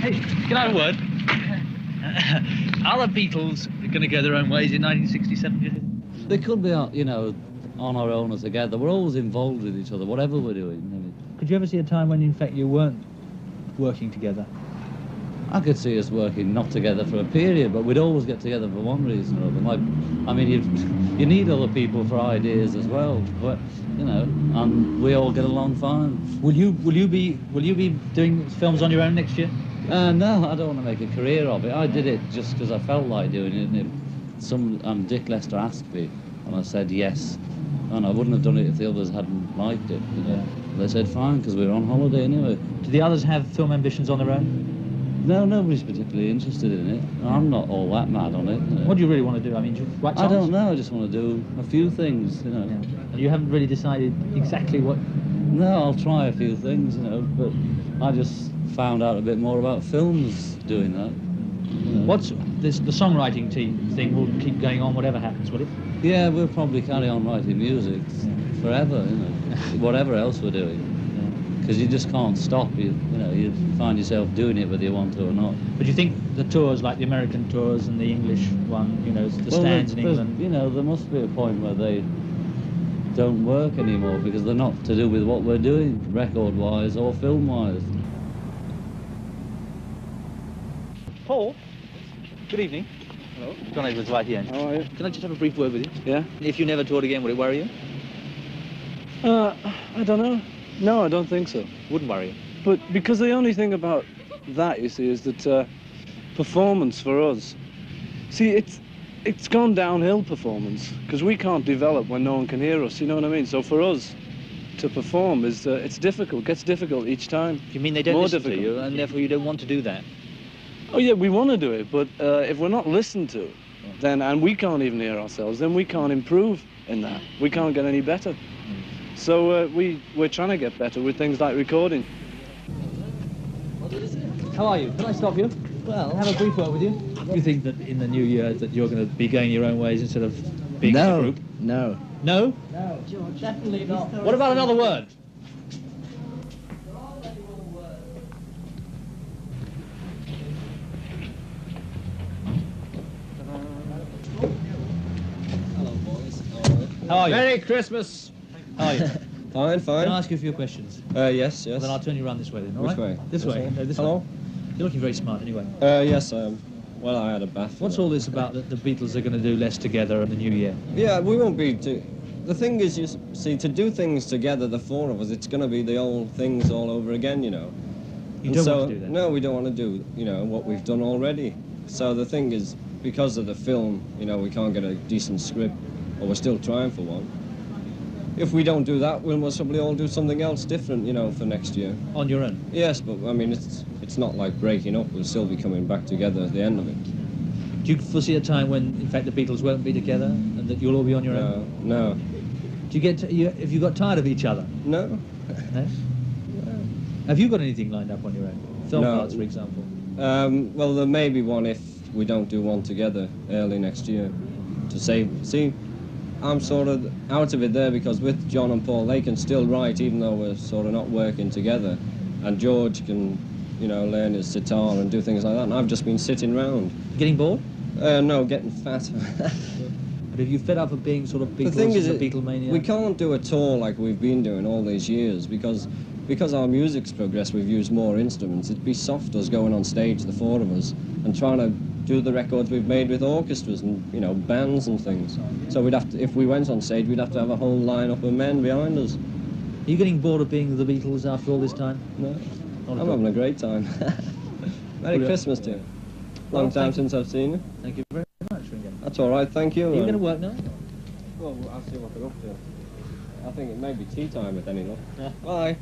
Can I have a word? Are the Beatles going to go their own ways in 1967? do you think? They could be, uh, you know, on our own or together. We're always involved with each other, whatever we're doing. Could you ever see a time when, in fact, you weren't working together? I could see us working not together for a period, but we'd always get together for one reason or other. Like, I mean, you you need other people for ideas as well, but you know, and we all get along fine. Will you will you be will you be doing films on your own next year? Uh, no, I don't want to make a career of it. I did it just because I felt like doing it. And if some um, Dick Lester asked me, and I said yes, and I wouldn't have done it if the others hadn't liked it. You know? They said fine because we were on holiday anyway. Do the others have film ambitions on their own? No, nobody's particularly interested in it. I'm not all that mad on it. you know. What do you really want to do? I mean, do you write I don't know. I just want to do a few things, you know. Yeah. You haven't really decided exactly what. No, I'll try a few things, you know, but I just found out a bit more about films doing that. you know. What's this? The songwriting team thing will keep going on, whatever happens, will it? Yeah, we'll probably carry on writing music forever, you know, whatever else we're doing. Because you just can't stop. You, you know, you find yourself doing it whether you want to or not. But do you think the tours, like the American tours and the English one, you know, the Well, stands in England? You know, there must be a point where they don't work anymore because they're not to do with what we're doing, record-wise or film-wise. Paul, good evening. Hello. John Edwards right here. How are you? Can I just have a brief word with you? Yeah? If you never toured again, would it worry you? Uh, I don't know. No, I don't think so. Wouldn't worry. But because the only thing about that, you see, is that uh, performance for us. See, it's it's gone downhill performance because we can't develop when no one can hear us. You know what I mean? So for us to perform is uh, it's difficult. Gets difficult each time. You mean they don't More listen difficult. to you, and therefore you don't want to do that? Oh yeah, we want to do it, but uh, if we're not listened to, then and we can't even hear ourselves, then we can't improve in that. We can't get any better. So uh, we we're trying to get better with things like recording. How are you? Can I stop you? Well, have a brief word with you. Do you think that in the new year that you're going to be going your own ways instead of being in a No, group? no. No? No, George, definitely not. What about another word? How are you? Merry Christmas. How are you? Fine, fine. Can I ask you a few questions? Uh, yes, yes. Then I'll turn you around this way then, all Which right? way? This, This way. way? No, this Hello? way. You're looking very smart anyway. Uh, yes, I am. well, I had a bath. What's all this about that the Beatles are going to do less together in the new year? Yeah, we won't be. Do- the thing is, you see, to do things together, the four of us, it's going to be the old things all over again, you know. You And don't so, want to do that. No, we don't want to do, you know, what we've done already. So the thing is, because of the film, you know, we can't get a decent script, or we're still trying for one. If we don't do that, we'll most probably all do something else different, you know, for next year. On your own. Yes, but I mean, it's it's not like breaking up. We'll still be coming back together at the end of it. Do you foresee a time when, in fact, the Beatles won't be together and that you'll all be on your own? No, no, Do you get to, you, have you got tired of each other? no. No? Have you got anything lined up on your own? Film No. parts, for example. Um, well, there may be one if we don't do one together early next year to save. See, I'm sort of out of it there because with John and Paul, they can still write even though we're sort of not working together, and George can, you know, learn his sitar and do things like that. And I've just been sitting round. Getting bored? Uh, no, getting fat. But have you fed up of being sort of Beatles the thing is, a Beatlemania? we can't do a tour like we've been doing all these years because because our music's progressed. We've used more instruments. It'd be soft us going on stage, the four of us, and trying to do the records we've made with orchestras and you know bands and things. So we'd have to, if we went on stage, we'd have to have a whole lineup of men behind us. Are you getting bored of being the Beatles after all this time? No, Not I'm all. having a great time. Merry Well, Christmas to you. well, Long time thank you. since I've seen you. Thank you very much, Ringo. That's all right, thank you. Are you and- going to work now? Well, I'll see what they're up to. I think it may be tea time with any luck. Yeah. Bye.